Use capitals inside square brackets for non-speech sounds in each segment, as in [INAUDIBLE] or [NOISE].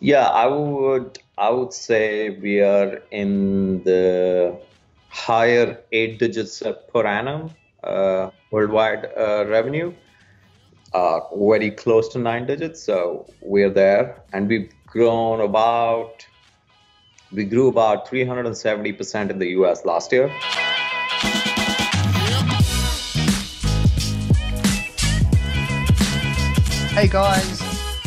Yeah, I would I would say we are in the higher eight digits per annum uh, worldwide uh, revenue, uh, very close to nine digits. So we're there, and we've grown about we grew about 370 percent in the U.S. last year. Hey guys,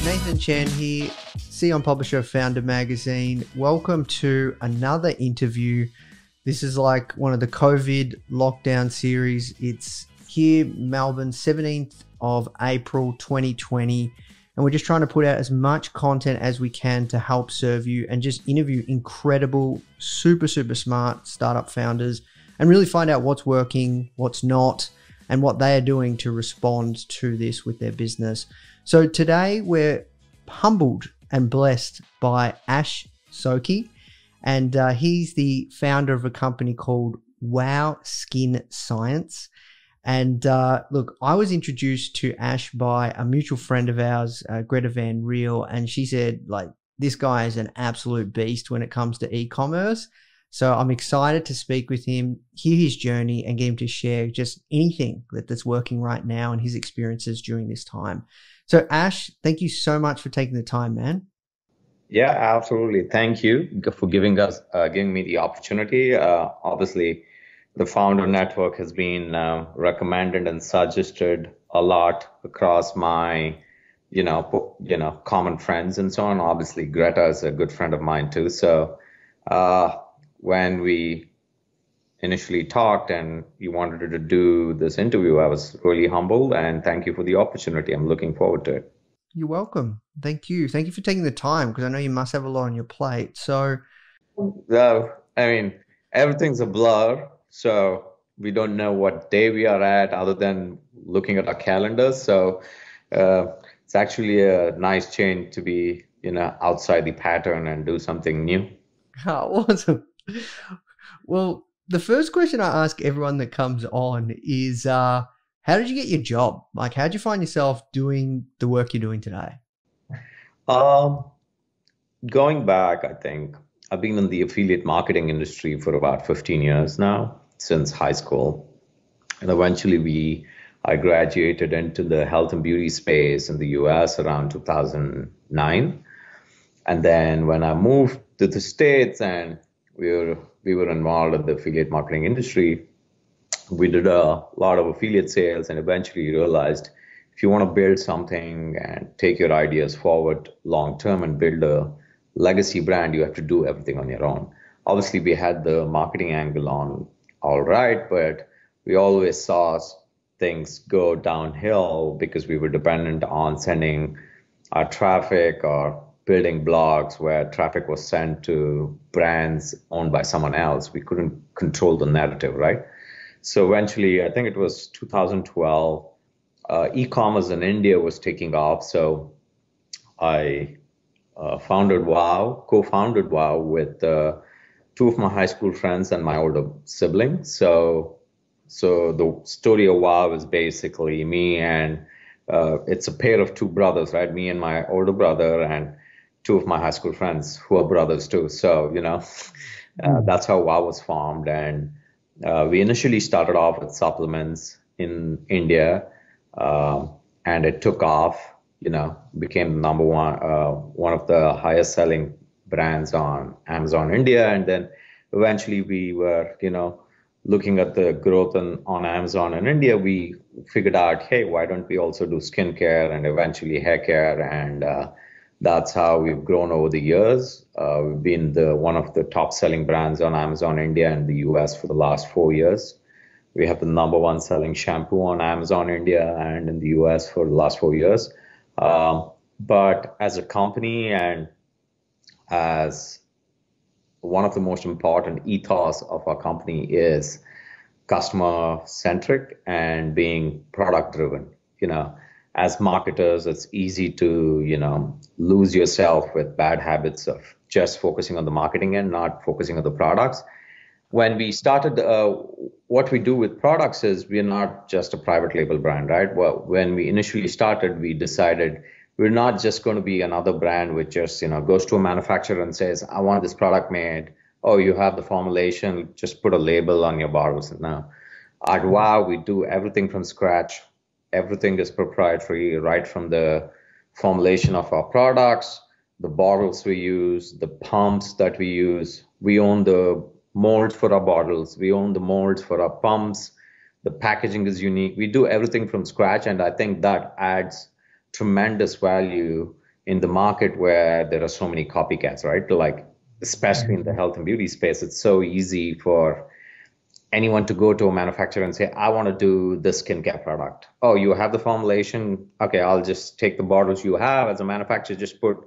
Nathan Chan here, CEO Publisher Foundr Magazine. Welcome to another interview. This is like one of the COVID lockdown series. It's here, Melbourne, 17th of April 2020. And we're just trying to put out as much content as we can to help serve you and just interview incredible, super, super smart startup founders and really find out what's working, what's not, and what they are doing to respond to this with their business. So today we're humbled and blessed by Ash Sokke. and uh, he's the founder of a company called Wow Skin Science. And uh, look, I was introduced to Ash by a mutual friend of ours, uh, Greta Van Riel, and she said, like, this guy is an absolute beast when it comes to e-commerce. So I'm excited to speak with him, hear his journey, and get him to share just anything that, that's working right now and his experiences during this time. So, Ash, thank you so much for taking the time, man. Yeah, absolutely. Thank you for giving us, uh, giving me the opportunity. Uh, obviously, the Foundr Network has been uh, recommended and suggested a lot across my, you know, you know, common friends and so on. Obviously, Greta is a good friend of mine too. So, uh, when we initially talked and you wanted to do this interview, I was really humbled and thank you for the opportunity. I'm looking forward to it. You're welcome. Thank you. Thank you for taking the time because I know you must have a lot on your plate. So, no, I mean, everything's a blur. So, we don't know what day we are at other than looking at our calendars. So, uh, it's actually a nice change to be, you know, outside the pattern and do something new. Oh, [LAUGHS] awesome. Well, the first question I ask everyone that comes on is uh, how did you get your job? Like, how did you find yourself doing the work you're doing today? Um, going back, I think I've been in the affiliate marketing industry for about 15 years now, since high school. And eventually, we I graduated into the health and beauty space in the US around 2009. And then when I moved to the States and we were we were involved in the affiliate marketing industry. We did a lot of affiliate sales and eventually realized if you want to build something and take your ideas forward long term and build a legacy brand, you have to do everything on your own. Obviously, we had the marketing angle on all right, but we always saw things go downhill because we were dependent on sending our traffic or building blogs where traffic was sent to brands owned by someone else. We couldn't control the narrative, right? So eventually, I think it was 2012, uh, e-commerce in India was taking off. So I uh, founded Wow, co-founded Wow with uh, two of my high school friends and my older sibling. So, so the story of Wow is basically me and uh, it's a pair of two brothers, right? Me and my older brother, and two of my high school friends who are brothers too. So, you know, uh, hmm. that's how WOW was formed. And uh, we initially started off with supplements in India, uh, and it took off. You know, became number one, uh, one of the highest selling brands on Amazon India, and then eventually we were, you know, looking at the growth on, on Amazon in India, we figured out, hey, why don't we also do skincare and eventually hair care and uh, that's how we've grown over the years. Uh, we've been the one of the top selling brands on Amazon India and the US for the last four years. We have the number one selling shampoo on Amazon India and in the US for the last four years. Um, but as a company and as one of the most important ethos of our company is customer centric and being product driven. You know, as marketers, it's easy to, you know, lose yourself with bad habits of just focusing on the marketing and not focusing on the products. When we started, uh, what we do with products is we're not just a private label brand, right? Well, when we initially started, we decided we're not just going to be another brand which just you know goes to a manufacturer and says i want this product made oh you have the formulation just put a label on your bottles no at wow we do everything from scratch everything is proprietary right from the formulation of our products the bottles we use the pumps that we use. We own the molds for our bottles. We own the molds for our pumps. The packaging is unique. We do everything from scratch and i think that adds tremendous value in the market where there are so many copycats right? Like especially in the health and beauty space it's so easy for anyone to go to a manufacturer and say i want to do this skincare product. Oh you have the formulation? Okay i'll just take the bottles you have as a manufacturer just put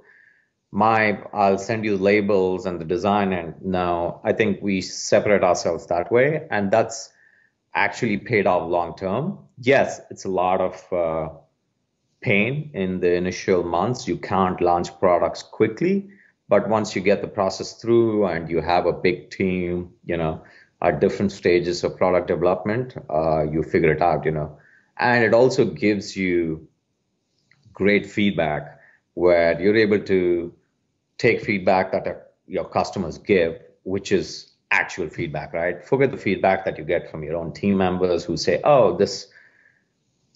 my i'll send you labels and the design and now i think we separate ourselves that way and that's actually paid off long term. Yes it's a lot of uh, pain in the initial months. You can't launch products quickly but once you get the process through and you have a big team you know at different stages of product development uh, you figure it out you know and it also gives you great feedback where you're able to take feedback that uh, your customers give, which is actual feedback, right? Forget the feedback that you get from your own team members who say, oh, this,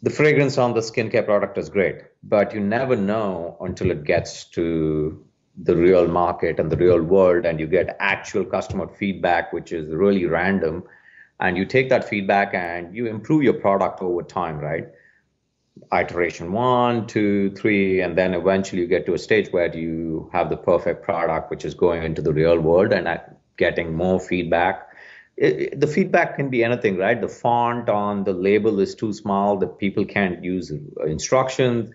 the fragrance on the skincare product is great, but you never know until it gets to the real market and the real world and you get actual customer feedback, which is really random. And you take that feedback and you improve your product over time, right? iteration one, two, three, and then eventually you get to a stage where you have the perfect product, which is going into the real world and getting more feedback. It, it, the feedback can be anything, right? The font on the label is too small, the people can't use instructions.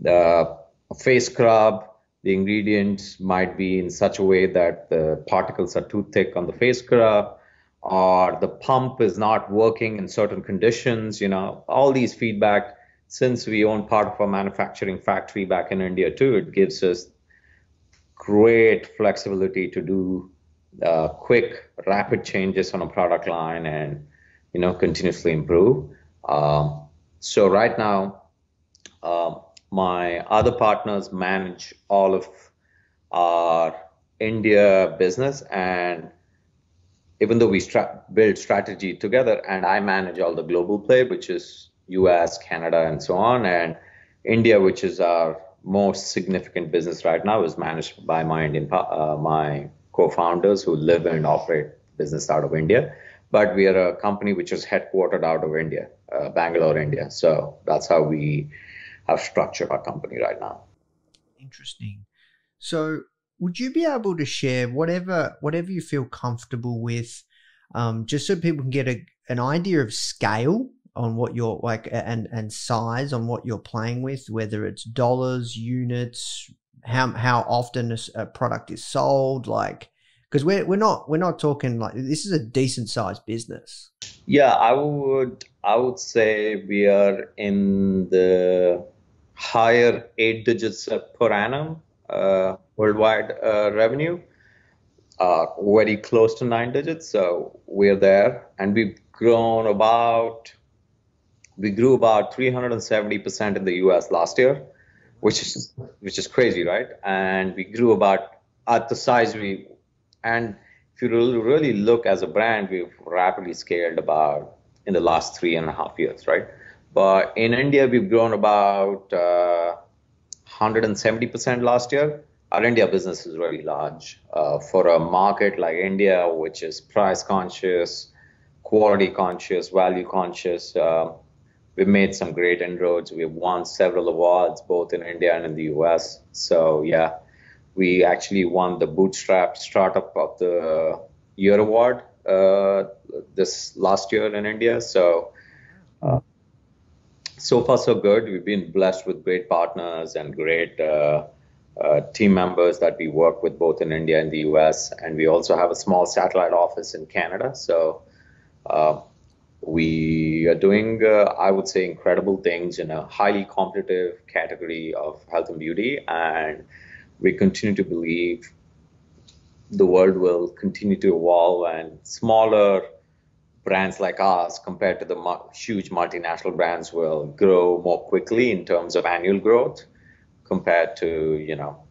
The face scrub, the ingredients might be in such a way that the particles are too thick on the face scrub or the pump is not working in certain conditions you know all these feedback since we own part of a manufacturing factory back in India too, it gives us great flexibility to do uh, quick, rapid changes on a product line and you know continuously improve. Um, so right now, uh, my other partners manage all of our India business, and even though we stra- build strategy together, and I manage all the global play, which is US, Canada, and so on. And India, which is our most significant business right now, is managed by my Indian uh, my co-founders who live and operate business out of India. But we are a company which is headquartered out of India, uh, Bangalore, India. So that's how we have structured our company right now. Interesting. So would you be able to share whatever whatever you feel comfortable with, um, just so people can get a, an idea of scale on what you're like and and size on what you're playing with whether it's dollars units how how often a, product is sold like because we're we're not we're not talking like this is a decent sized business yeah i would i would say we are in the higher eight digits per annum uh, worldwide uh, revenue uh, very close to nine digits so we're there and we've grown about we grew about 370% in the US last year, which is which is crazy, right? And we grew about at the size we and if you really look as a brand, we've rapidly scaled about in the last three and a half years, right? But in India, we've grown about uh, 170% last year. Our India business is really large uh, for a market like India, which is price conscious, quality conscious, value conscious. Uh, we've made some great inroads. We've won several awards both in India and in the US. So yeah, we actually won the Bootstrap Startup of the Year award uh, this last year in India. So uh, so far so good. We've been blessed with great partners and great uh, uh team members that we work with both in India and the US, and we also have a small satellite office in Canada. So uh, we are doing, uh, I would say, incredible things in a highly competitive category of health and beauty. And we continue to believe the world will continue to evolve and smaller brands like us compared to the huge multinational brands will grow more quickly in terms of annual growth compared to, you know,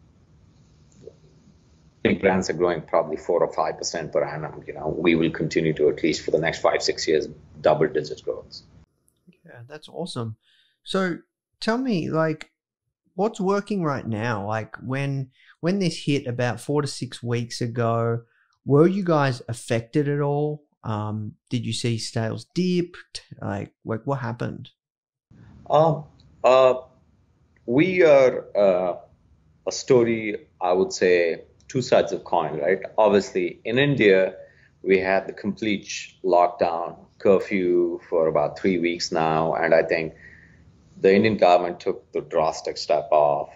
big brands are growing probably four or five percent per annum. You know, we will continue to at least for the next five, six years, double digit growth. Yeah, that's awesome. So tell me, like, what's working right now? Like when when this hit about four to six weeks ago, were you guys affected at all? Um, did you see sales dip? Like, like what happened? Um, uh, we are uh, a story, I would say, two sides of coin, right? Obviously, in India, we had the complete lockdown curfew for about three weeks now, and I think the Indian government took the drastic step of,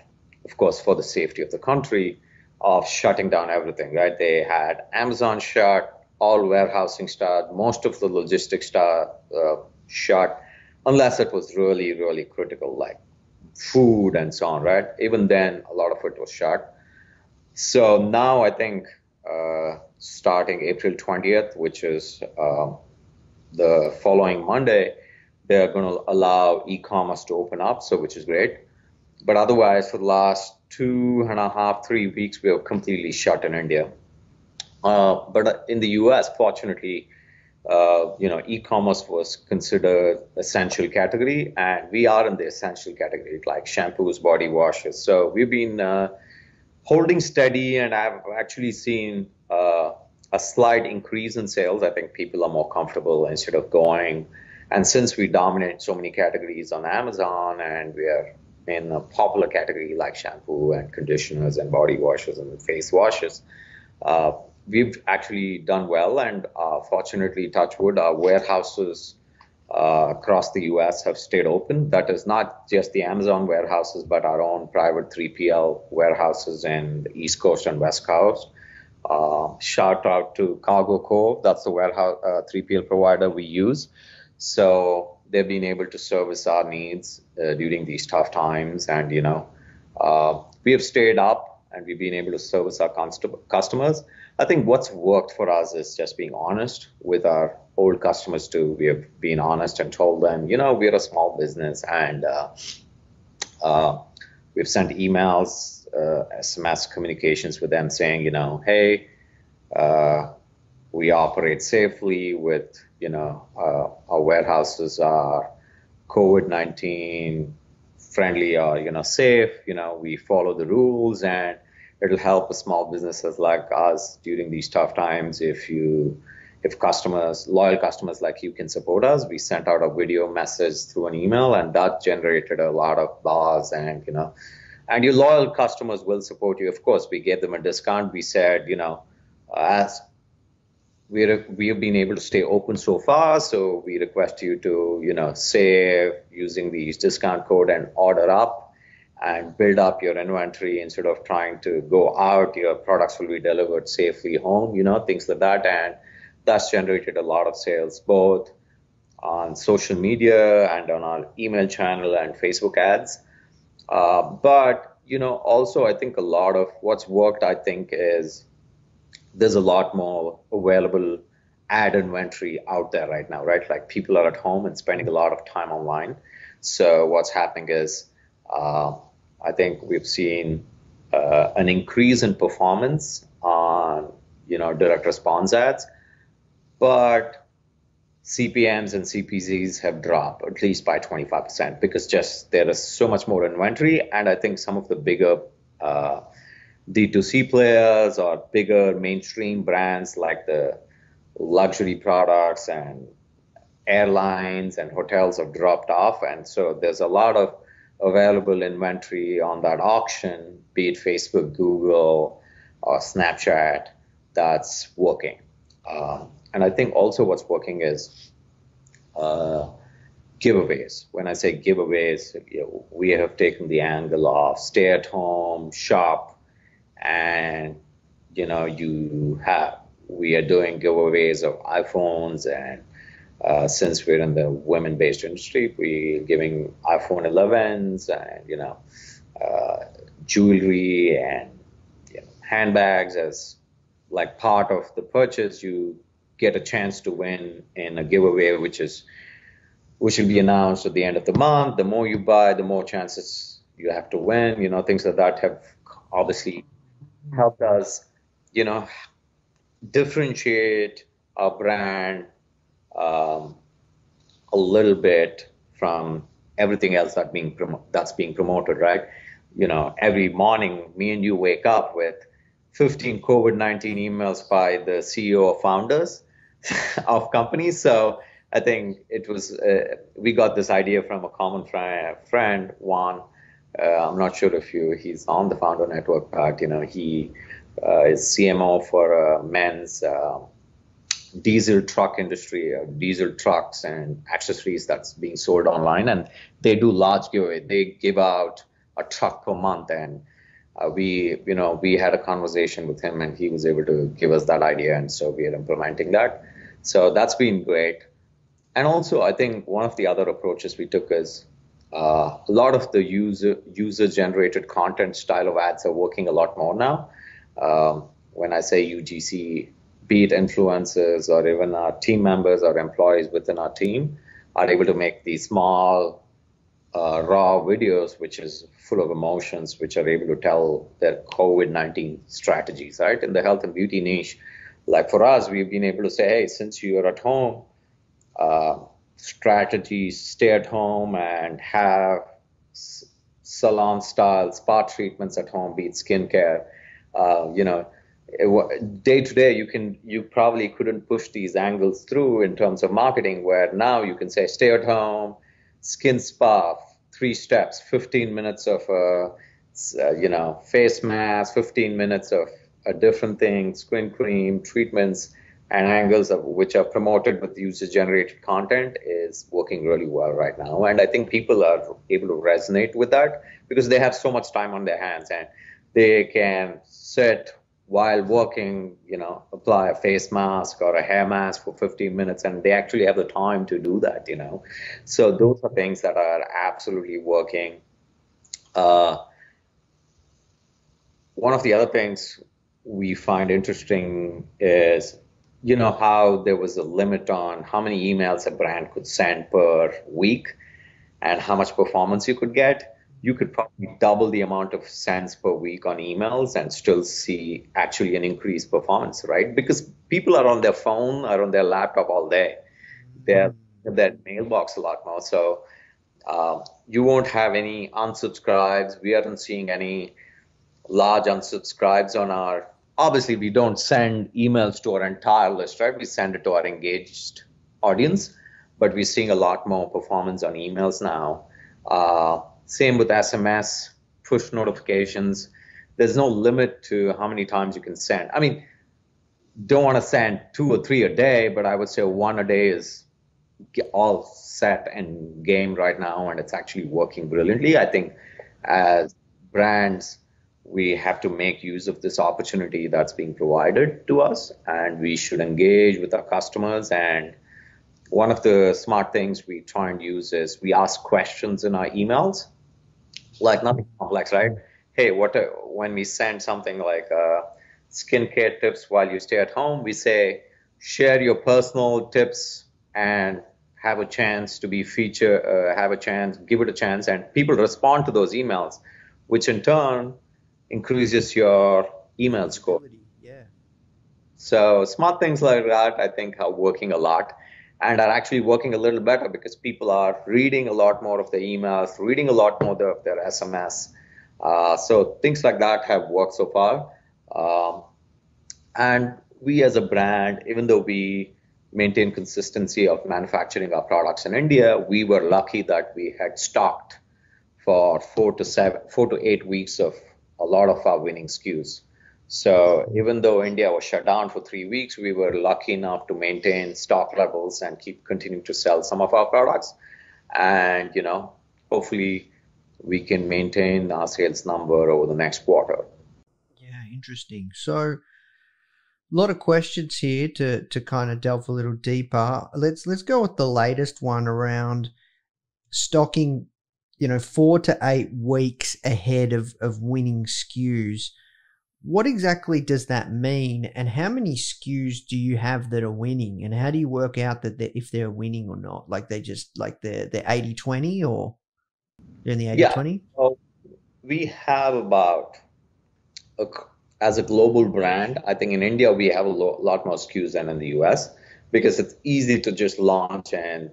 of course, for the safety of the country, of shutting down everything, right? They had Amazon shut, all warehousing shut, most of the logistics shut, uh, shut, unless it was really, really critical, like food and so on, right? Even then, a lot of it was shut. So now I think uh, starting April 20th, which is uh, the following Monday, they're going to allow e-commerce to open up, so which is great. But otherwise, for the last two and a half, three weeks, we are completely shut in India. Uh, but in the U.S., fortunately, uh, you know, e-commerce was considered essential category, and we are in the essential category, like shampoos, body washes. So we've been uh, holding steady, and I've actually seen uh, a slight increase in sales. I think people are more comfortable instead of going. And since we dominate so many categories on Amazon, and we are in a popular category like shampoo and conditioners and body washes and face washes, uh, we've actually done well. And uh, fortunately, Touchwood, our warehouses uh, across the US have stayed open. That is not just the Amazon warehouses, but our own private 3PL warehouses in the East Coast and West Coast. Uh, shout out to Cargo Cove. That's the warehouse uh, 3PL provider we use. So they've been able to service our needs uh, during these tough times. And, you know, uh, we have stayed up and we've been able to service our customers. I think what's worked for us is just being honest with our old customers too. We have been honest and told them, you know, we're a small business and uh, uh, we've sent emails, SMS uh, communications with them saying, you know, hey, uh, we operate safely with, you know, uh, our warehouses are COVID-19 friendly or, you know, safe. You know, we follow the rules and it'll help small businesses like us during these tough times. If you if customers loyal customers like you can support us we sent out a video message through an email and that generated a lot of buzz and you know and your loyal customers will support you. Of course we gave them a discount. We said you know as we we have been able to stay open so far so we request you to you know save using these discount code and order up and build up your inventory instead of trying to go out your products will be delivered safely home you know things like that and that's generated a lot of sales both on social media and on our email channel and facebook ads uh, but you know also i think a lot of what's worked i think is there's a lot more available ad inventory out there right now, right? Like people are at home and spending a lot of time online. So what's happening is, uh, I think we've seen uh, an increase in performance on you know direct response ads, but CPMS and CPCs have dropped at least by 25% because just there is so much more inventory, and I think some of the bigger uh, D2C players or bigger mainstream brands like the luxury products and airlines and hotels have dropped off. And so there's a lot of available inventory on that auction, be it Facebook, Google, or Snapchat, that's working. Um, and I think also what's working is uh, giveaways. When I say giveaways, you know, we have taken the angle of stay at home, shop, and you know you have we are doing giveaways of iPhones and uh, since we're in the women-based industry, we're giving iPhone 11s and you know uh, jewelry and you know, handbags as like part of the purchase. You get a chance to win in a giveaway, which is which will be announced at the end of the month. The more you buy, the more chances you have to win. You know, things like that have obviously helped us, you know, differentiate our brand um, a little bit from everything else that being prom- that's being promoted, right? You know, every morning, me and you wake up with 15 COVID 19 emails by the CEO or founders [LAUGHS] of companies. So I think it was, uh, we got this idea from a common fr- friend, Juan. Uh, I'm not sure if you, he's on the Foundr network, but, you know, he uh, is CMO for uh, men's uh, diesel truck industry, uh, diesel trucks and accessories that's being sold online. And they do large giveaway. They give out a truck per month. And uh, we, you know, we had a conversation with him and he was able to give us that idea. And so we are implementing that. So that's been great. And also, I think one of the other approaches we took is uh, a lot of the user user generated content style of ads are working a lot more now. Um, when I say UGC, be it influencers or even our team members or employees within our team, are able to make these small, uh, raw videos, which is full of emotions, which are able to tell their COVID 19 strategies, right? In the health and beauty niche, like for us, we've been able to say, hey, since you're at home, uh, strategies, stay at home and have salon style spa treatments at home, be it skincare. Uh, you know, day to day, you can you probably couldn't push these angles through in terms of marketing. Where now you can say stay at home, skin spa, three steps, 15 minutes of uh, uh, you know face mask, 15 minutes of a different thing, skin cream, treatments and angles of which are promoted with user generated content is working really well right now. And I think people are able to resonate with that because they have so much time on their hands and they can sit while working, you know, apply a face mask or a hair mask for 15 minutes and they actually have the time to do that, you know. So those are things that are absolutely working. Uh, one of the other things we find interesting is you know how there was a limit on how many emails a brand could send per week and how much performance you could get you could probably double the amount of sends per week on emails and still see actually an increased performance right? Because people are on their phone are on their laptop all day. They're in their mailbox a lot more. So uh, you won't have any unsubscribes. We aren't seeing any large unsubscribes on our obviously we don't send emails to our entire list, right? We send it to our engaged audience, but we're seeing a lot more performance on emails now. Uh, same with SMS, push notifications. There's no limit to how many times you can send. I mean, don't want to send two or three a day, but I would say one a day is all set and game right now, and it's actually working brilliantly. I think as brands we have to make use of this opportunity that's being provided to us and we should engage with our customers and one of the smart things we try and use is we ask questions in our emails like nothing complex right hey what uh, when we send something like uh, skincare tips while you stay at home we say share your personal tips and have a chance to be feature uh, have a chance give it a chance and people respond to those emails which in turn increases your email score. Yeah. So smart things like that, I think, are working a lot and are actually working a little better because people are reading a lot more of the emails, reading a lot more of their SMS. Uh, so things like that have worked so far. Um, and we as a brand, even though we maintain consistency of manufacturing our products in India, we were lucky that we had stocked for four to seven, four to eight weeks of a lot of our winning SKUs. So even though India was shut down for three weeks, we were lucky enough to maintain stock levels and keep continuing to sell some of our products. And you know, hopefully, we can maintain our sales number over the next quarter. Yeah, interesting. So, a lot of questions here to to kind of delve a little deeper. Let's let's go with the latest one around stocking you know, four to eight weeks ahead of, of winning SKUs. What exactly does that mean? And how many SKUs do you have that are winning? And how do you work out that they're, if they're winning or not? Like they just like they're, they're 80 20 or they're in the 80 yeah. 20? So we have about a, as a global brand. I think in India we have a lo- lot more SKUs than in the US because it's easy to just launch and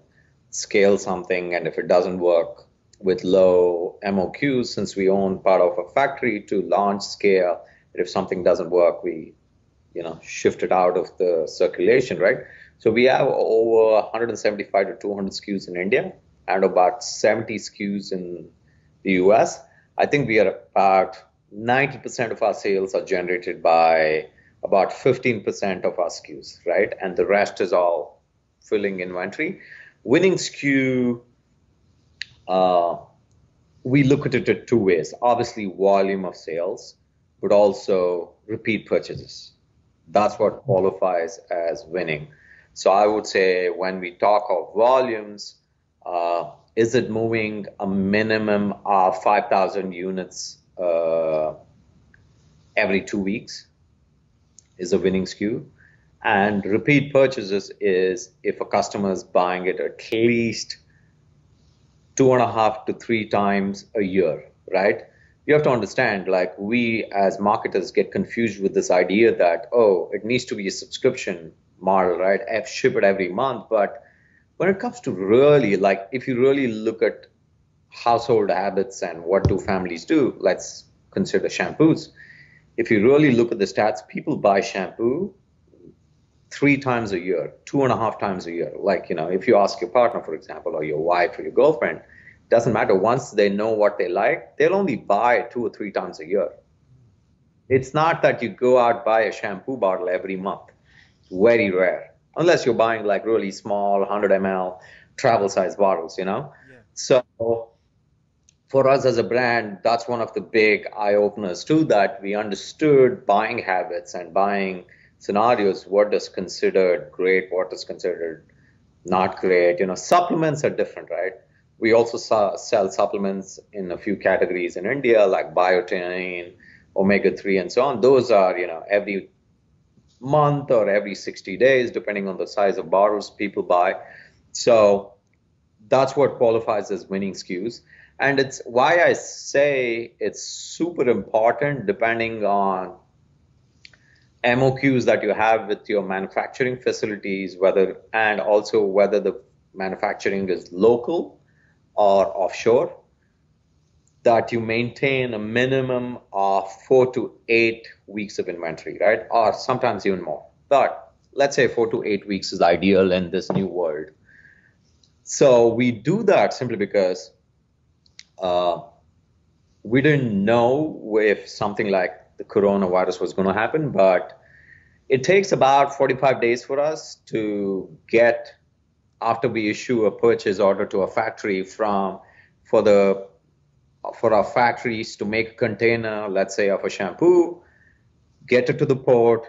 scale something, and if it doesn't work with low MOQs, since we own part of a factory to launch scale, if something doesn't work, we you know shift it out of the circulation, right? So we have over 175 to 200 SKUs in India and about 70 SKUs in the US. I think we are about 90% of our sales are generated by about 15% of our SKUs, right? And the rest is all filling inventory. Winning SKU, uh, we look at it in two ways. Obviously, volume of sales, but also repeat purchases. That's what qualifies as winning. So I would say when we talk of volumes, uh, is it moving a minimum of 5,000 units uh, every two weeks? Is a winning SKU. And repeat purchases is if a customer is buying it at least two and a half to three times a year, right? You have to understand, like, we as marketers get confused with this idea that, oh, it needs to be a subscription model, right? I ship it every month. But when it comes to really, like, if you really look at household habits and what do families do, let's consider shampoos. If you really look at the stats, people buy shampoo three times a year, two and a half times a year. Like, you know, if you ask your partner, for example, or your wife or your girlfriend, doesn't matter. Once they know what they like, they'll only buy two or three times a year. It's not that you go out buy a shampoo bottle every month very rare unless you're buying like really small 100 ml travel size bottles you know yeah. so for us as a brand that's one of the big eye openers too that we understood buying habits and buying scenarios what is considered great what is considered not great you know supplements are different right we also sell supplements in a few categories in india like biotin omega-3 and so on those are you know every month or every 60 days, depending on the size of bottles people buy. So that's what qualifies as winning SKUs. And it's why I say it's super important depending on MOQs that you have with your manufacturing facilities, whether and also whether the manufacturing is local or offshore that you maintain a minimum of four to eight weeks of inventory, right? Or sometimes even more. But let's say four to eight weeks is ideal in this new world. So we do that simply because uh, we didn't know if something like the coronavirus was going to happen, but it takes about 45 days for us to get after we issue a purchase order to a factory from for the for our factories to make a container, let's say of a shampoo, get it to the port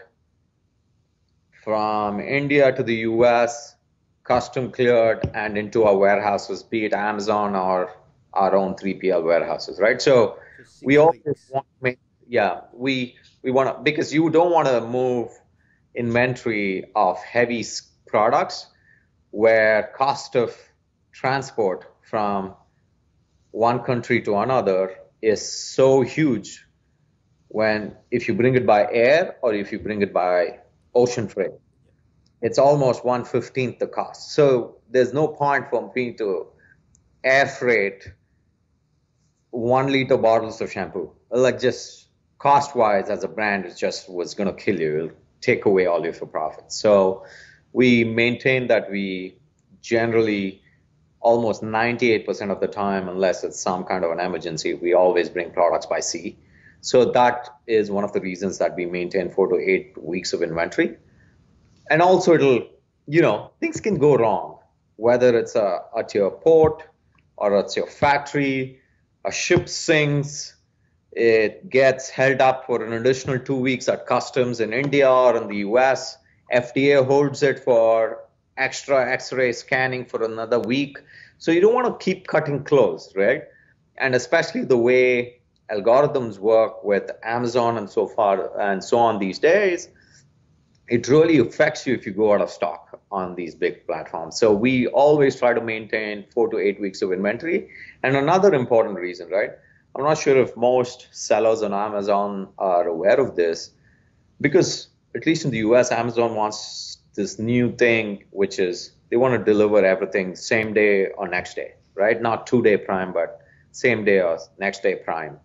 from India to the US, custom cleared, and into our warehouses, be it Amazon or our own 3PL warehouses, right? So we always want to make, yeah, we we want to because you don't want to move inventory of heavy products where cost of transport from one country to another is so huge when if you bring it by air or if you bring it by ocean freight. It's almost 115th the cost. So there's no point for me to air freight one liter bottles of shampoo. Like just cost wise as a brand it just was going to kill you. It'll take away all of your profits. So we maintain that we generally almost 98% of the time, unless it's some kind of an emergency, we always bring products by sea. So that is one of the reasons that we maintain four to eight weeks of inventory. And also, it'll, you know, things can go wrong, whether it's a, at your port or at your factory, a ship sinks, it gets held up for an additional two weeks at customs in India or in the US. FDA holds it for extra x-ray scanning for another week. So you don't want to keep cutting close right? And especially the way algorithms work with amazon and so far and so on these days it really affects you if you go out of stock on these big platforms. So we always try to maintain four to eight weeks of inventory. And another important reason right? I'm not sure if most sellers on Amazon are aware of this because, at least in the US, Amazon wants this new thing, which is they want to deliver everything same day or next day, right? Not two day prime, but same day or next day prime.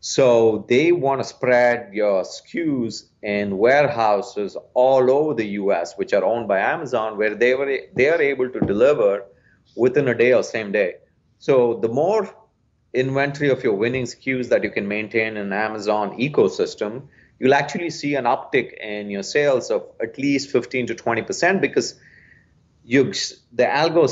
So they want to spread your SKUs in warehouses all over the US, which are owned by Amazon, where they were they are able to deliver within a day or same day. So the more inventory of your winning SKUs that you can maintain in Amazon ecosystem, you'll actually see an uptick in your sales of at least 15 to 20 percent because you the algo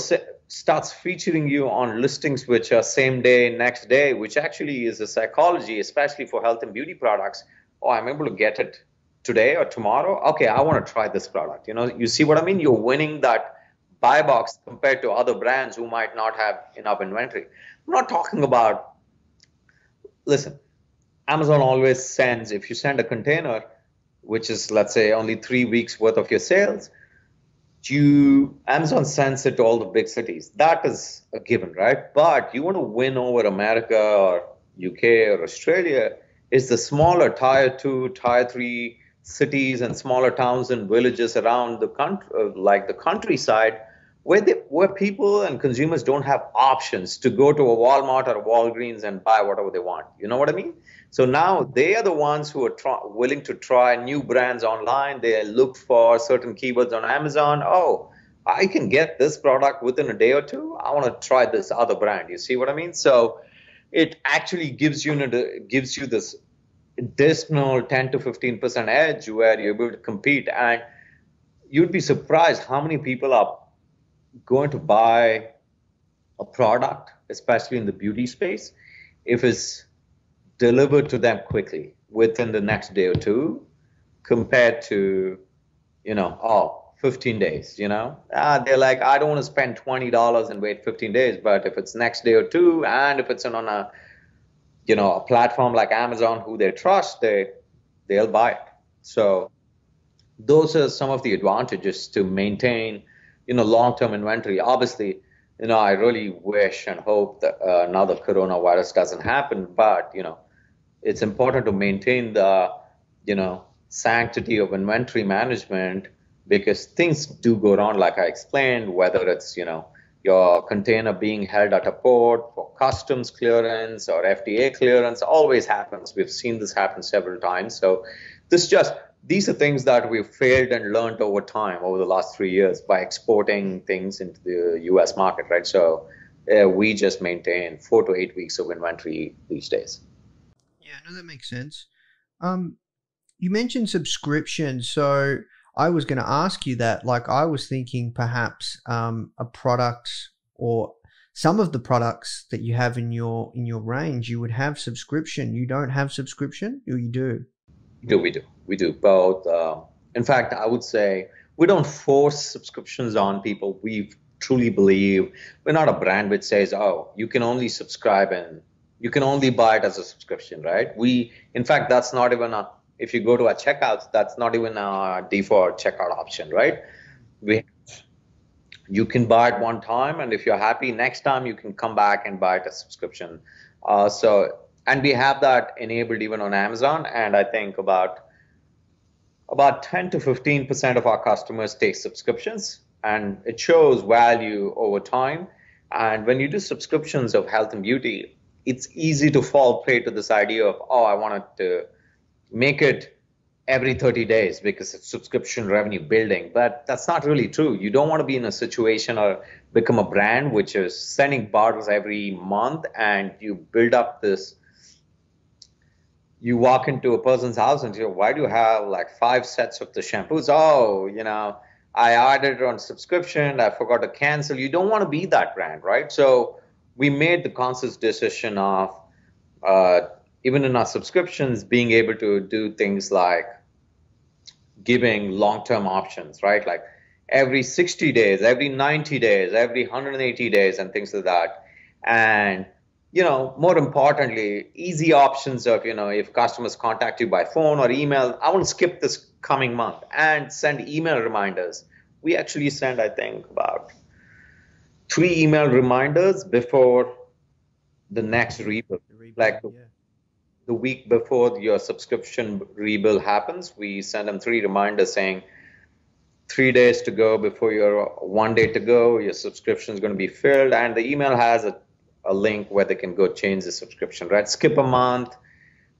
starts featuring you on listings which are same day, next day, which actually is a psychology, especially for health and beauty products. Oh, I'm able to get it today or tomorrow. Okay, I want to try this product. You know, you see what I mean? You're winning that buy box compared to other brands who might not have enough inventory. I'm not talking about, listen, Amazon always sends, if you send a container, which is, let's say, only three weeks worth of your sales, you Amazon sends it to all the big cities. That is a given, right? But you want to win over America or UK or Australia is the smaller tier two, tier three cities and smaller towns and villages around the country, uh, like the countryside, where they, where people and consumers don't have options to go to a Walmart or a Walgreens and buy whatever they want. You know what I mean? So now they are the ones who are try, willing to try new brands online. They look for certain keywords on Amazon. Oh, I can get this product within a day or two. I want to try this other brand. You see what I mean? So it actually gives you gives you this additional 10 to 15 percent edge where you're able to compete. And you'd be surprised how many people are going to buy a product, especially in the beauty space, if it's delivered to them quickly within the next day or two compared to, you know, oh, 15 days, you know? Ah, they're like, I don't want to spend $20 and wait 15 days, but if it's next day or two, and if it's on a, you know, a platform like Amazon who they trust, they, they'll buy it. So those are some of the advantages to maintain, you know, long-term inventory. Obviously, you know, I really wish and hope that uh, another coronavirus doesn't happen, but, you know, it's important to maintain the you know sanctity of inventory management because things do go wrong like i explained whether it's you know your container being held at a port for customs clearance or fda clearance always happens we've seen this happen several times so this just these are things that we've failed and learned over time over the last three years by exporting things into the us market right so uh, we just maintain four to eight weeks of inventory these days yeah, no, that makes sense. Um, you mentioned subscription, so I was going to ask you that. Like, I was thinking perhaps um, a product or some of the products that you have in your in your range, you would have subscription. You don't have subscription, or you do? Do we do? We do both. Uh, in fact, I would say we don't force subscriptions on people. We truly believe we're not a brand which says, "Oh, you can only subscribe and you can only buy it as a subscription, right? We, in fact, that's not even a, if you go to our checkouts, that's not even a default checkout option, right? We, you can buy it one time, and if you're happy, next time you can come back and buy it as a subscription. Uh, so, and we have that enabled even on Amazon, and I think about about 10 to 15 percent of our customers take subscriptions, and it shows value over time. And when you do subscriptions of health and beauty, it's easy to fall prey to this idea of oh i wanted to make it every 30 days because it's subscription revenue building. But that's not really true. You don't want to be in a situation or become a brand which is sending bottles every month and you build up this you walk into a person's house and you know, why do you have like five sets of the shampoos oh you know i ordered on subscription i forgot to cancel you don't want to be that brand right so we made the conscious decision of uh, even in our subscriptions being able to do things like giving long-term options, right? Like every 60 days, every 90 days, every 180 days, and things like that. And you know, more importantly, easy options of you know if customers contact you by phone or email, I want to skip this coming month and send email reminders. We actually send, I think, about three email reminders before the next rebill. The rebill, Like yeah. the week before your subscription rebill happens, we send them three reminders saying three days to go before your one day to go, your subscription is going to be filled, and the email has a, a link where they can go change the subscription, right? Skip a month,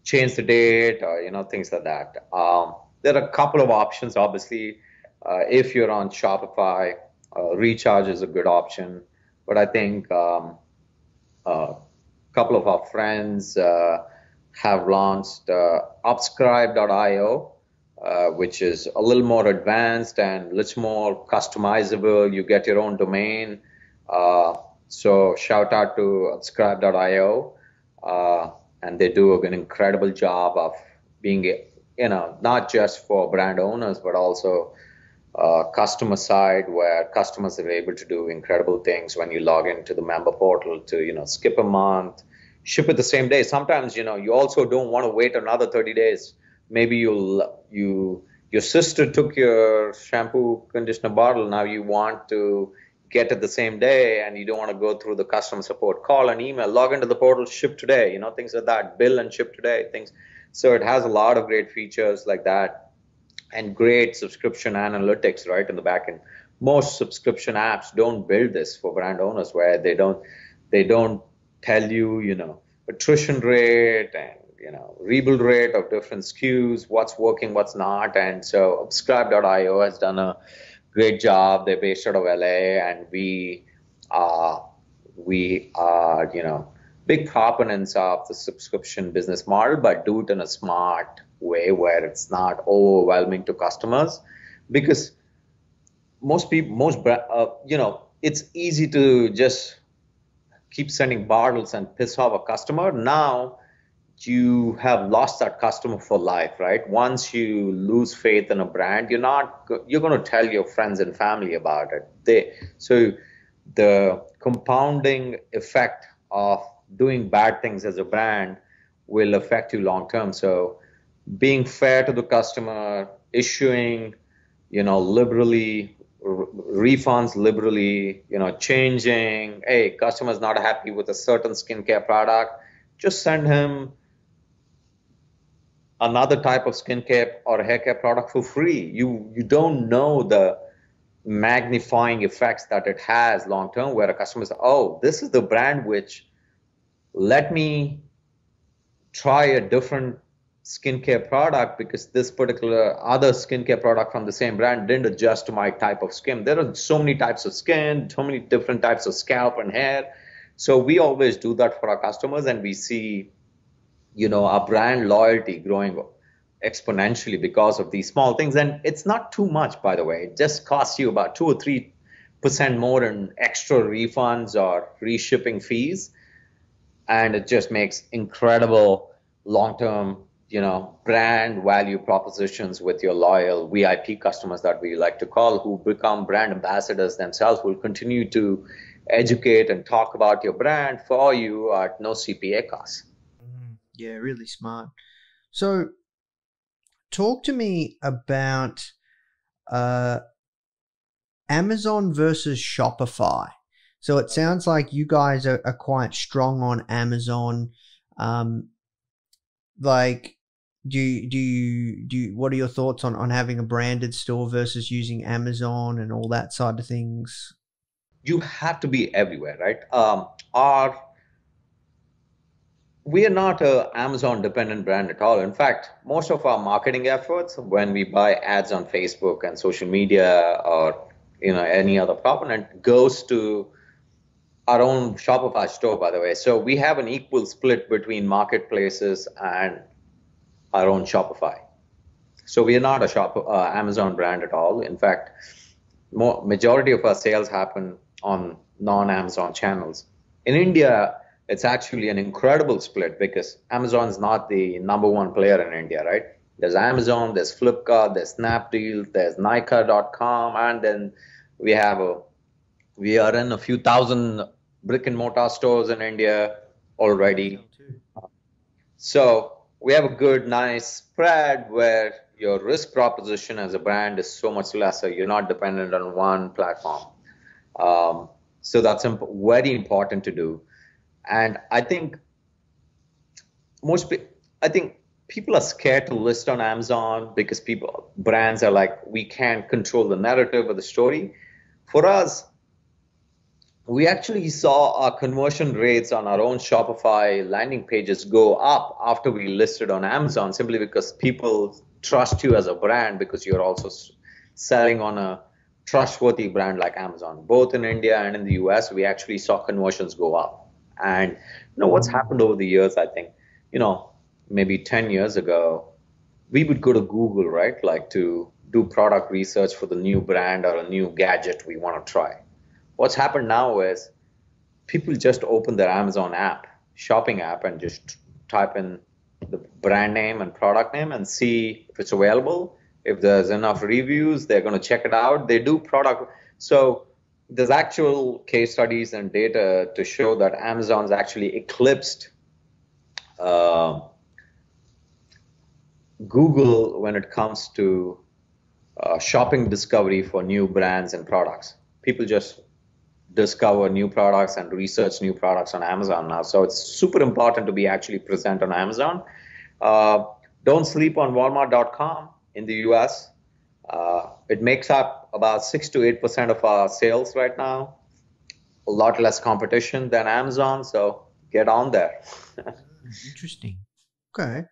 change the date, or you know things like that. Um, there are a couple of options, obviously. Uh, if you're on Shopify, uh, recharge is a good option, but I think um, a couple of our friends uh, have launched uh, Upscribe.io, uh, which is a little more advanced and little more customizable. You get your own domain. So shout out to Upscribe.io, uh, and they do an incredible job of being, you know, not just for brand owners but also uh, customer side where customers are able to do incredible things when you log into the member portal to you know skip a month ship it the same day. Sometimes you know you also don't want to wait another 30 days. Maybe you'll you your sister took your shampoo conditioner bottle. Now you want to get it the same day and you don't want to go through the customer support call and email log into the portal ship today you know things like that bill and ship today things so it has a lot of great features like that and great subscription analytics right in the back end. Most subscription apps don't build this for brand owners where they don't they don't tell you, you know, attrition rate and you know rebuild rate of different SKUs, what's working, what's not. And so Upscribe.io has done a great job. They're based out of LA and we uh we are, you know, big proponents of the subscription business model, but do it in a smart way where it's not overwhelming to customers because most people most uh, you know it's easy to just keep sending bottles and piss off a customer now you have lost that customer for life right once you lose faith in a brand you're not you're going to tell your friends and family about it they so the compounding effect of doing bad things as a brand will affect you long term so being fair to the customer, issuing, you know, liberally refunds liberally, you know, changing. Hey, customer's not happy with a certain skincare product, just send him another type of skincare or hair care product for free. You you don't know the magnifying effects that it has long term where a customer says, oh, this is the brand which let me try a different skincare product because this particular other skincare product from the same brand didn't adjust to my type of skin. There are so many types of skin, so many different types of scalp and hair. So we always do that for our customers and we see, you know, our brand loyalty growing exponentially because of these small things. And it's not too much, by the way. It just costs you about two or three percent more in extra refunds or reshipping fees. And it just makes incredible long-term you know, brand value propositions with your loyal VIP customers that we like to call, who become brand ambassadors themselves, will continue to educate and talk about your brand for you at no CPA cost. Yeah, really smart. So, talk to me about uh, Amazon versus Shopify. So it sounds like you guys are, are quite strong on Amazon. Um, like do do you do you, what are your thoughts on on having a branded store versus using Amazon and all that side of things? You have to be everywhere, right? Um, our we are not a Amazon dependent brand at all. In fact, most of our marketing efforts when we buy ads on Facebook and social media or you know any other proponent goes to our own Shopify store, by the way. So we have an equal split between marketplaces and our own Shopify. So we are not a shop uh, Amazon brand at all. In fact, more, majority of our sales happen on non-Amazon channels. In India, it's actually an incredible split because Amazon is not the number one player in India, right? There's Amazon, there's Flipkart, there's Snapdeal, there's Nykaa.com, and then we have a we are in a few thousand brick and mortar stores in India already. So we have a good, nice spread where your risk proposition as a brand is so much lesser. You're not dependent on one platform. Um, so that's imp- very important to do. And I think most, I think people are scared to list on Amazon because people, brands are like, we can't control the narrative or the story. For us, we actually saw our conversion rates on our own Shopify landing pages go up after we listed on Amazon simply because people trust you as a brand because you're also selling on a trustworthy brand like Amazon. Both in India and in the US, we actually saw conversions go up. And you know what's happened over the years, I think, you know, maybe 10 years ago, we would go to Google, right? Like to do product research for the new brand or a new gadget we want to try What's happened now is people just open their Amazon app, shopping app, and just type in the brand name and product name and see if it's available. If there's enough reviews, they're going to check it out. They do product. So there's actual case studies and data to show that Amazon's actually eclipsed uh, Google when it comes to uh, shopping discovery for new brands and products. People just discover new products and research new products on Amazon now. So it's super important to be actually present on Amazon. Uh, don't sleep on Walmart.com in the US. Uh, it makes up about six to eight percent of our sales right now. A lot less competition than Amazon, so get on there. [LAUGHS] Interesting. Okay,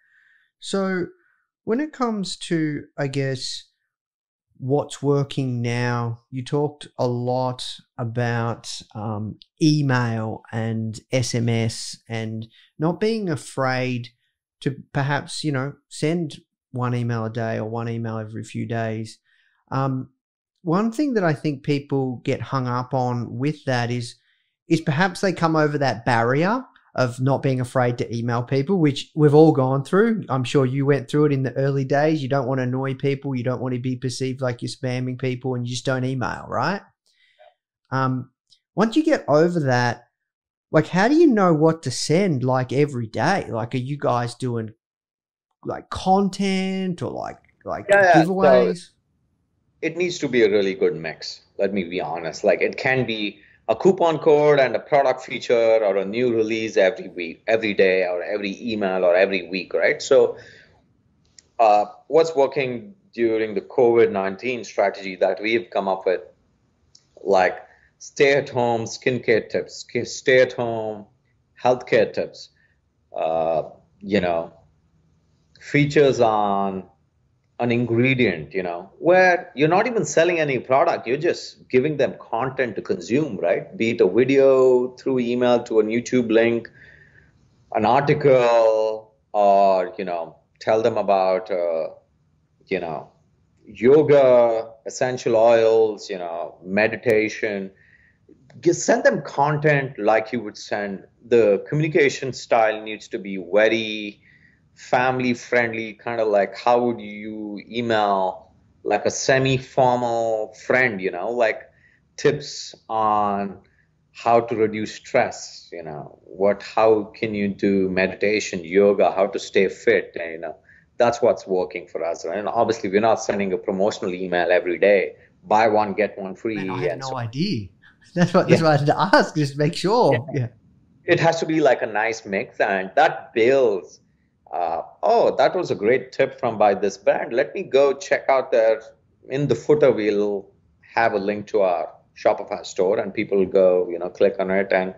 so when it comes to, I guess, what's working now. You talked a lot about um, email and SMS and not being afraid to perhaps, you know, send one email a day or one email every few days. Um, one thing that I think people get hung up on with that is is perhaps they come over that barrier of not being afraid to email people, which we've all gone through. I'm sure you went through it in the early days. You don't want to annoy people. You don't want to be perceived like you're spamming people and you just don't email, right? Um, once you get over that, like, how do you know what to send like every day? Like, are you guys doing like content or like, like yeah, giveaways? So it needs to be a really good mix. Let me be honest. Like, it can be, a coupon code and a product feature or a new release every week, every day, or every email or every week, right? So, uh, what's working during the COVID 19 strategy that we've come up with, like stay at home skincare tips, stay at home healthcare tips, uh, you know, features on an ingredient, you know, where you're not even selling any product, you're just giving them content to consume, right? Be it a video through email to a YouTube link, an article, or, you know, tell them about, uh, you know, yoga, essential oils, you know, meditation. Just send them content like you would send. The communication style needs to be very family friendly kind of like how would you email like a semi formal friend you know like tips on how to reduce stress you know what how can you do meditation yoga how to stay fit and, you know that's what's working for us right? and obviously we're not sending a promotional email every day buy one get one free Man, i had no so idea [LAUGHS] that's what that's yeah. what i had to ask just make sure yeah. yeah it has to be like a nice mix and that builds uh, oh, that was a great tip from by this brand. Let me go check out their. In the footer, we'll have a link to our Shopify store, and people go, you know, click on it and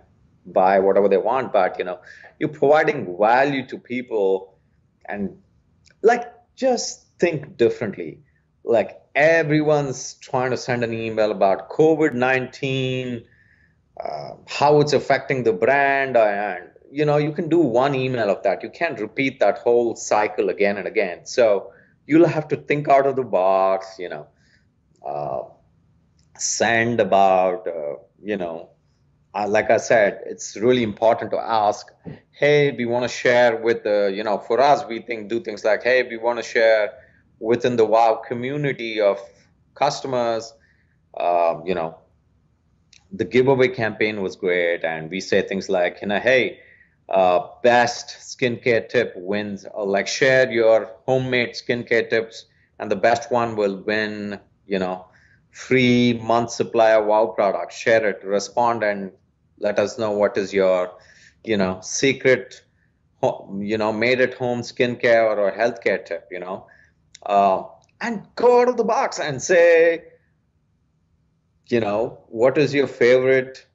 buy whatever they want. But you know, you're providing value to people, and like just think differently. Like everyone's trying to send an email about COVID nineteen, uh, how it's affecting the brand, and you know you can do one email of that. You can't repeat that whole cycle again and again. So you'll have to think out of the box you know uh, send about uh, you know uh, like i said it's really important to ask hey we want to share with the you know for us we think do things like hey we want to share within the wow community of customers. Um, you know the giveaway campaign was great and we say things like you know hey uh, best skincare tip wins. Like share your homemade skincare tips, and the best one will win. You know, free month supply of Wow products. Share it, respond, and let us know what is your you know, secret, you know, made at home skincare or healthcare tip, you know, uh, and go out of the box and say, you know, what is your favorite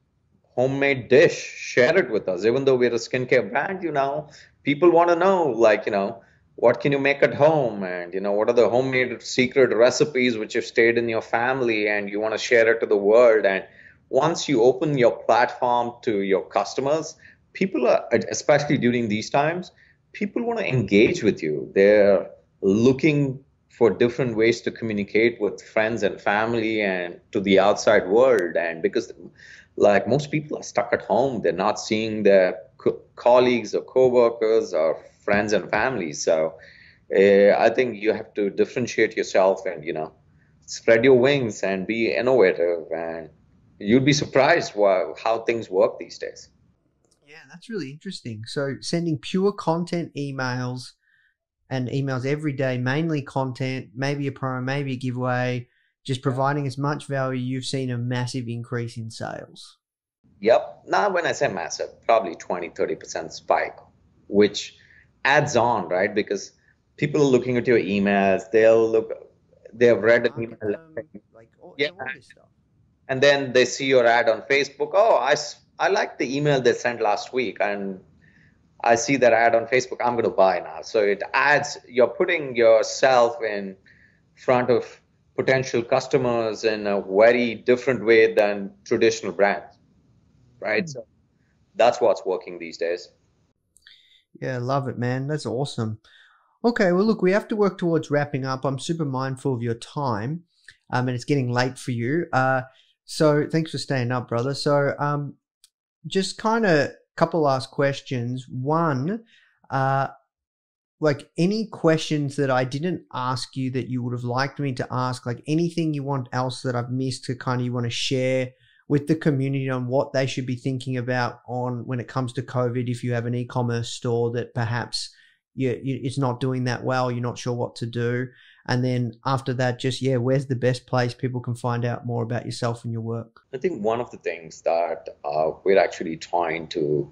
homemade dish? Share it with us. Even though we're a skincare brand, you know, people want to know, like, you know, what can you make at home and you know what are the homemade secret recipes which have stayed in your family and you want to share it to the world and once you open your platform to your customers people are especially during these times people want to engage with you they're looking for different ways to communicate with friends and family and to the outside world and because like most people are stuck at home they're not seeing their co- colleagues or co-workers or friends and family. So uh, I think you have to differentiate yourself and you know spread your wings and be innovative, and you'd be surprised how things work these days. Yeah, that's really interesting. So sending pure content emails and emails every day, mainly content, maybe a promo, maybe a giveaway, just providing as much value, you've seen a massive increase in sales. Yep. Now, when I say massive, probably 20, 30% spike, which adds on, right? Because people are looking at your emails, they'll look, they've read an email, like, all, yeah, and then they see your ad on Facebook. Oh, I, I like the email they sent last week, and I see that ad on Facebook. I'm going to buy now. So it adds. You're putting yourself in front of potential customers in a very different way than traditional brands, right? Mm-hmm. So that's what's working these days. Yeah, love it, man. That's awesome. Okay, well, look, we have to work towards wrapping up. I'm super mindful of your time, um, and it's getting late for you. Uh, so thanks for staying up, brother. So, um, just kind of a couple last questions. One, uh, like any questions that I didn't ask you that you would have liked me to ask, like anything you want else that I've missed to kind of you want to share with the community on what they should be thinking about on when it comes to COVID. If you have an e-commerce store that perhaps you, you, it's not doing that well, you're not sure what to do, and then after that, just yeah, where's the best place people can find out more about yourself and your work? I think one of the things that uh, we're actually trying to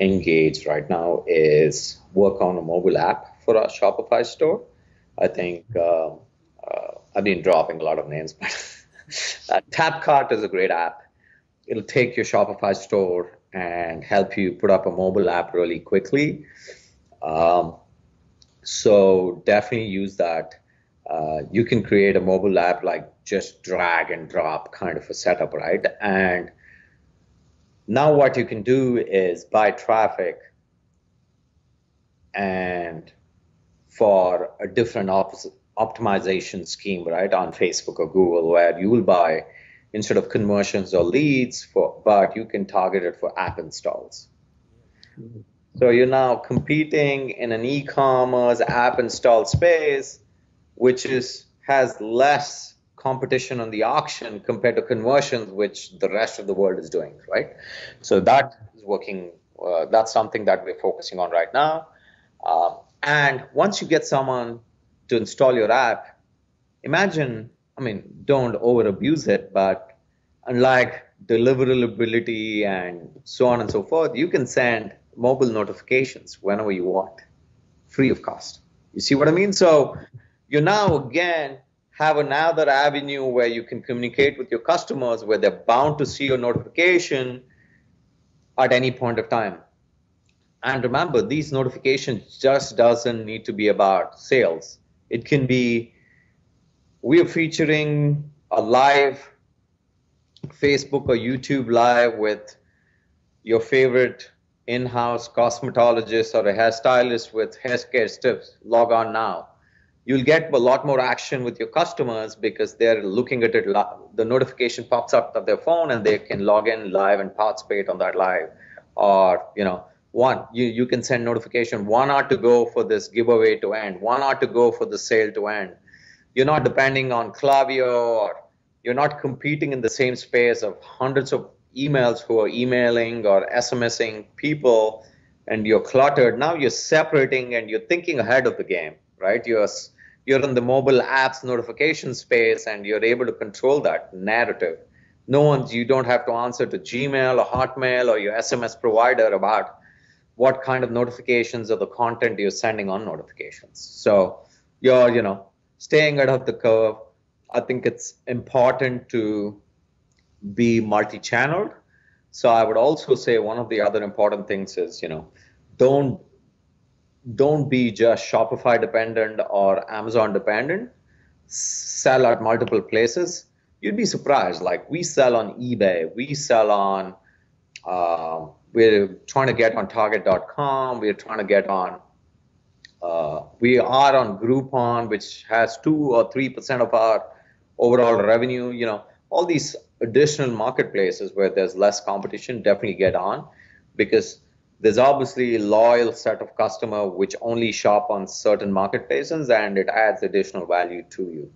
engage right now is work on a mobile app for our Shopify store. I think uh, uh, I've been dropping a lot of names, [LAUGHS] but uh, Tapcart is a great app it'll take your Shopify store and help you put up a mobile app really quickly. Um, so definitely use that. Uh, you can create a mobile app like just drag and drop kind of a setup, right? And now what you can do is buy traffic and for a different op- optimization scheme, right, on Facebook or Google, where you will buy instead of conversions or leads for but you can target it for app installs. So you're now competing in an e-commerce app install space which is has less competition on the auction compared to conversions which the rest of the world is doing right so that is working uh, that's something that we're focusing on right now uh, and once you get someone to install your app imagine I mean, don't over abuse it, but unlike deliverability and so on and so forth, you can send mobile notifications whenever you want, free of cost. You see what I mean? So you're now again have another avenue where you can communicate with your customers where they're bound to see your notification at any point of time. And remember, these notifications just doesn't need to be about sales. It can be we are featuring a live Facebook or YouTube live with your favorite in-house cosmetologist or a hairstylist with hair care tips. Log on now. You'll get a lot more action with your customers because they're looking at it. The notification pops up of their phone and they can log in live and participate on that live. Or you know, one you you can send notification one hour to go for this giveaway to end, one hour to go for the sale to end you're not depending on Klaviyo or you're not competing in the same space of hundreds of emails who are emailing or SMSing people and you're cluttered. Now you're separating and you're thinking ahead of the game, right? You're you're in the mobile apps notification space and you're able to control that narrative. No one's you don't have to answer to Gmail or Hotmail or your SMS provider about what kind of notifications or the content you're sending on notifications. So you're, you know, staying ahead of the curve. I think it's important to be multi-channeled. So I would also say one of the other important things is, you know, don't don't be just Shopify dependent or Amazon dependent. Sell at multiple places. You'd be surprised. Like we sell on eBay, we sell on. Uh, we're trying to get on Target.com. We're trying to get on. Uh, we are on Groupon, which has two or three percent of our overall revenue. You know, all these additional marketplaces where there's less competition definitely get on because there's obviously a loyal set of customer which only shop on certain marketplaces and it adds additional value to you.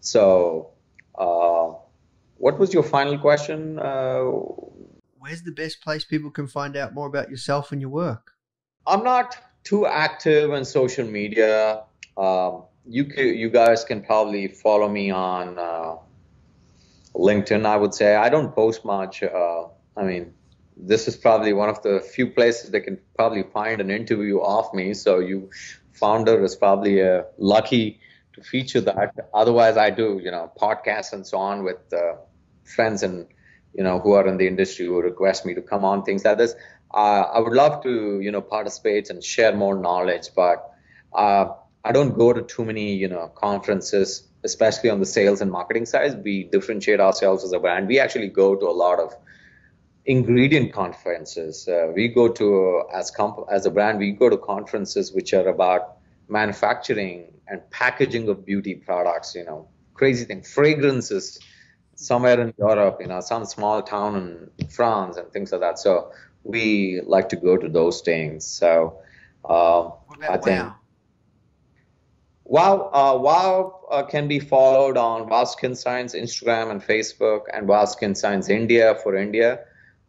So uh, what was your final question? Uh, where's the best place people can find out more about yourself and your work? I'm not too active on social media. Um, you you guys can probably follow me on uh, linkedin i would say. I don't post much uh, i mean this is probably one of the few places they can probably find an interview of me. So you Foundr is probably uh, lucky to feature that. Otherwise, I do you know podcasts and so on with uh, friends and you know who are in the industry who request me to come on things like this. Uh, I would love to you know participate and share more knowledge, but uh, I don't go to too many you know conferences, especially on the sales and marketing side. We differentiate ourselves as a brand. We actually go to a lot of ingredient conferences. Uh, we go to as comp- as a brand, we go to conferences which are about manufacturing and packaging of beauty products. You know, crazy thing, fragrances somewhere in Europe, you know, some small town in France and things like that. So we like to go to those things. So uh, I think. Wow. Wow, uh, wow uh, can be followed on Wow Skin Science Instagram and Facebook, and Wow Skin Science India for India.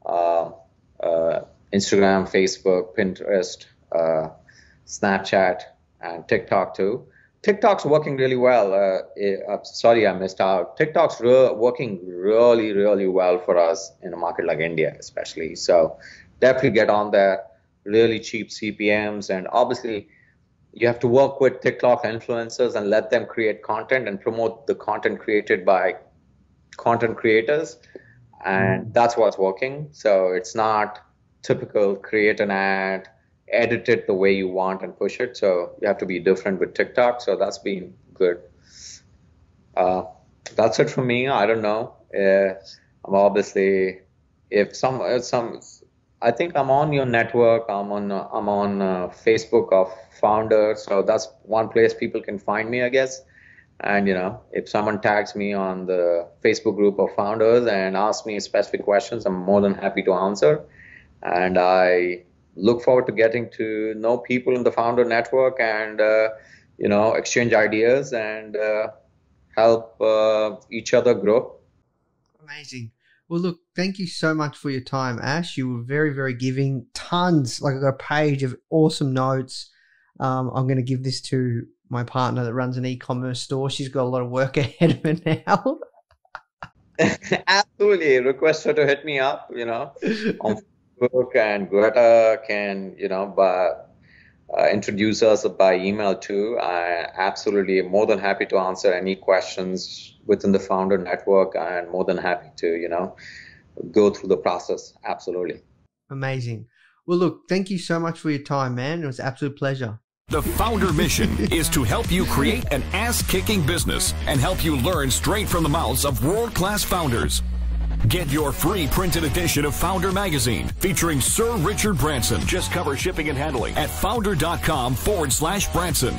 Uh, uh, Instagram, Facebook, Pinterest, uh, Snapchat, and TikTok too. TikTok's working really well. Uh, sorry, I missed out. TikTok's re- working really, really well for us in a market like India, especially. So definitely get on there. Really cheap CPMS, and obviously you have to work with TikTok influencers and let them create content and promote the content created by content creators and that's what's working. So it's not typical create an ad, edit it the way you want, and push it. So you have to be different with TikTok. So that's been good. Uh, that's it for me. I don't know. Uh, I'm obviously if some if some I think I'm on your network. I'm on uh, I'm on uh, Facebook of Foundr, so that's one place people can find me, I guess. And you know, if someone tags me on the Facebook group of founders and asks me specific questions, I'm more than happy to answer. And I look forward to getting to know people in the Foundr network and uh, you know exchange ideas and uh, help uh, each other grow. Amazing. Well, look, thank you so much for your time, Ash. You were very, very giving. Tons, like I got a page of awesome notes. Um, I'm going to give this to my partner that runs an e-commerce store. She's got a lot of work [LAUGHS] ahead of her now. [LAUGHS] Absolutely. Request her to hit me up, you know, on Facebook and Greta can, you know, by, uh, introduce us by email too. I absolutely more than happy to answer any questions within the Foundr network and more than happy to, you know, go through the process. Absolutely. Amazing. Well, look, thank you so much for your time, man. It was an absolute pleasure. The Foundr mission is to help you create an ass kicking business and help you learn straight from the mouths of world class founders. Get your free printed edition of Foundr Magazine featuring Sir Richard Branson. Just cover shipping and handling at foundr.com forward slash Branson.